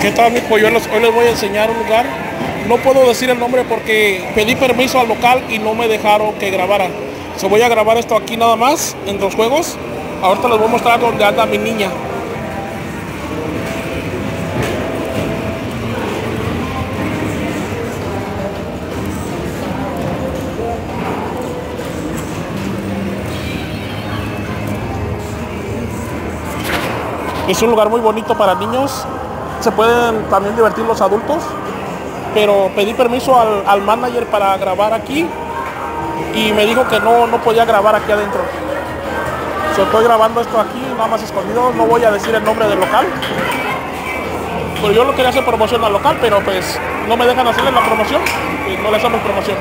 ¿Qué tal mis polluelos? Hoy les voy a enseñar un lugar. No puedo decir el nombre porque pedí permiso al local y no me dejaron que grabara. Se voy a grabar esto aquí nada más en los juegos. Ahorita les voy a mostrar dónde anda mi niña. Es un lugar muy bonito para niños. Se pueden también divertir los adultos. Pero pedí permiso al, al manager para grabar aquí y me dijo que no, no podía grabar aquí adentro. Estoy grabando esto aquí, nada más escondido, no voy a decir el nombre del local. Pero yo lo quería hacer promoción al local, pero pues no me dejan hacerle la promoción y no le hacemos promoción.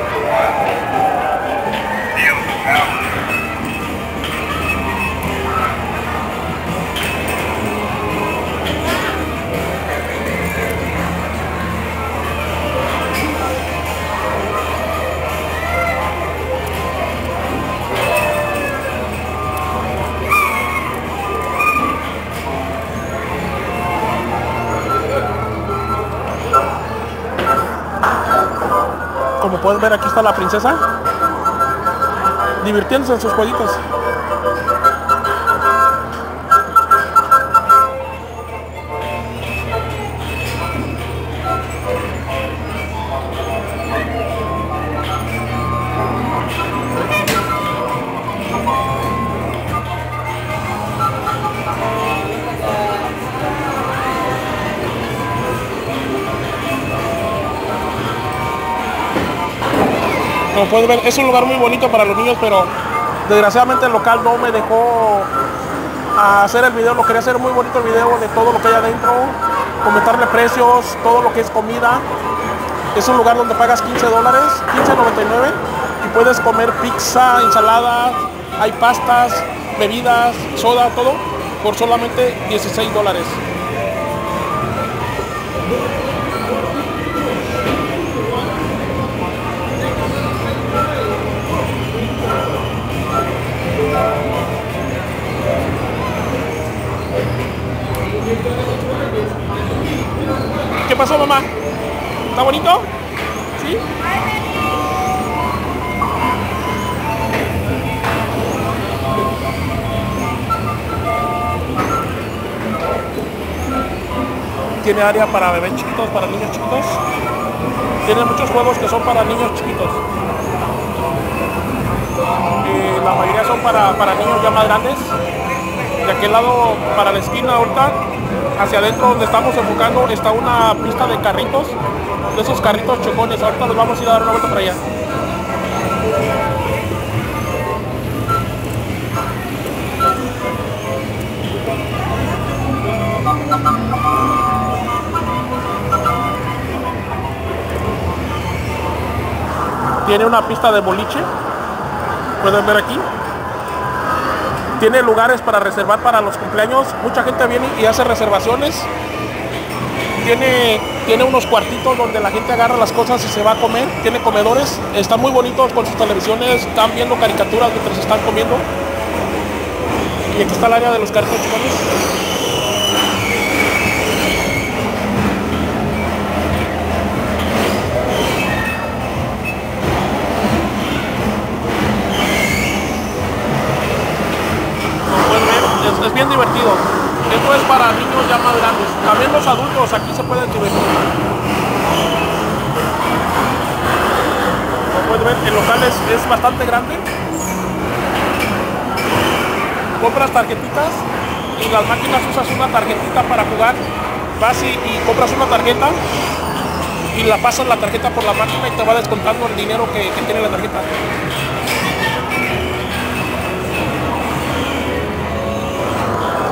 Como pueden ver aquí está la princesa divirtiéndose en sus jueguitos. Como pueden ver, es un lugar muy bonito para los niños, pero desgraciadamente el local no me dejó hacer el video. Lo quería hacer muy bonito el video de todo lo que hay adentro, comentarle precios, todo lo que es comida. Es un lugar donde pagas 15 dólares, 15.99 y puedes comer pizza, ensalada, hay pastas, bebidas, soda, todo por solamente 16 dólares. Pasó, mamá? ¿Está bonito? ¿Sí? Tiene área para bebés chiquitos, para niños chiquitos. Tiene muchos juegos que son para niños chiquitos. Eh, la mayoría son para, para niños ya más grandes. De aquel lado, para la esquina ahorita, hacia adentro donde estamos enfocando está una pista de carritos, de esos carritos chocones. Ahorita nos vamos a ir a dar una vuelta para allá. Tiene una pista de boliche, pueden ver aquí. Tiene lugares para reservar para los cumpleaños. Mucha gente viene y hace reservaciones. Tiene, tiene unos cuartitos donde la gente agarra las cosas y se va a comer. Tiene comedores. Están muy bonitos con sus televisiones. Están viendo caricaturas mientras están comiendo. Y aquí está el área de los carritos chicones. pueden ver, es, es bien divertido. Esto es para niños ya más grandes. También los adultos aquí se pueden divertir. Como pueden ver, el local es, es bastante grande. Compras tarjetitas y las máquinas usas una tarjetita para jugar. Vas y, compras una tarjeta y la pasas la tarjeta por la máquina y te va descontando el dinero que tiene la tarjeta.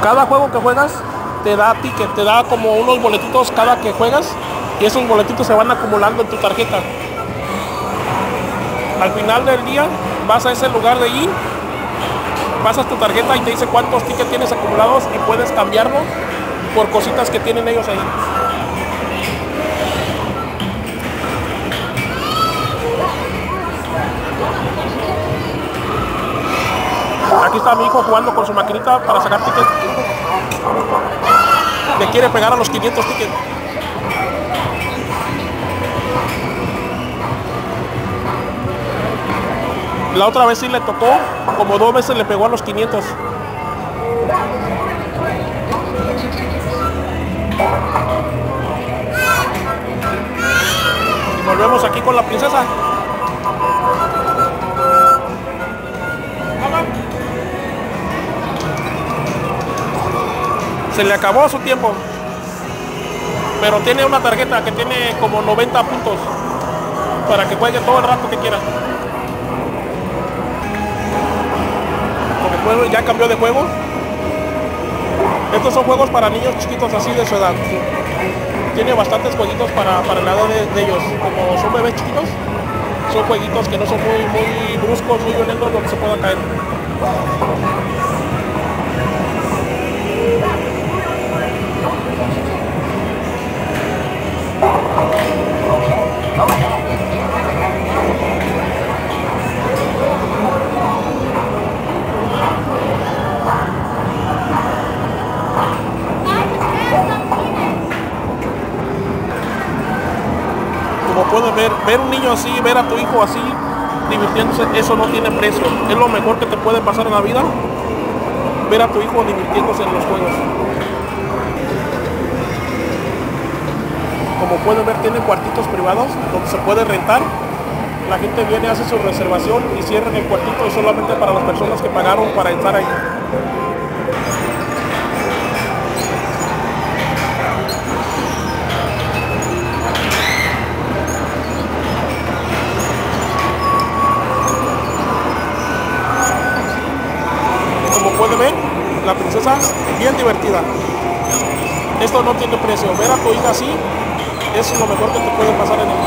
Cada juego que juegas te da ticket, te da como unos boletitos cada que juegas y esos boletitos se van acumulando en tu tarjeta. Al final del día vas a ese lugar de allí, pasas tu tarjeta y te dice cuántos tickets tienes acumulados y puedes cambiarlo por cositas que tienen ellos ahí. Aquí está mi hijo jugando con su maquinita para sacar tickets. Le quiere pegar a los 500 tickets. La otra vez sí le tocó, como dos veces le pegó a los 500. Y volvemos aquí con la princesa. Se le acabó su tiempo. Pero tiene una tarjeta que tiene como 90 puntos para que juegue todo el rato que quiera. Porque ya cambió de juego. Estos son juegos para niños chiquitos así de su edad. Tiene bastantes jueguitos para, para la edad de, ellos. Como son bebés chiquitos, son jueguitos que no son muy, muy bruscos, muy violentos, donde se pueda caer. Como pueden ver, ver un niño así, ver a tu hijo así, divirtiéndose, eso no tiene precio. Es lo mejor que te puede pasar en la vida, ver a tu hijo divirtiéndose en los juegos. Como pueden ver, tiene cuartitos privados donde se puede rentar. La gente viene, hace su reservación y cierran el cuartito solamente para las personas que pagaron para estar ahí. Como pueden ver, la princesa bien divertida. Esto no tiene precio. Ver a tu así es lo mejor que te puede pasar en el.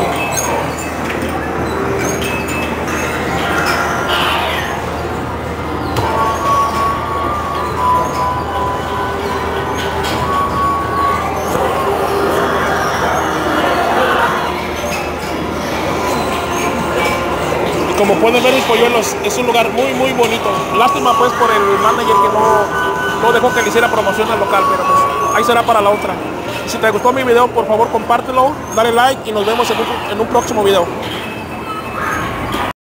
Y como pueden ver mis polluelos, es un lugar muy muy bonito. Lástima pues por el manager que no, no dejó que le hiciera promoción al local, pero pues ahí será para la otra. Si te gustó mi video, por favor compártelo, dale like y nos vemos en un, en un próximo video.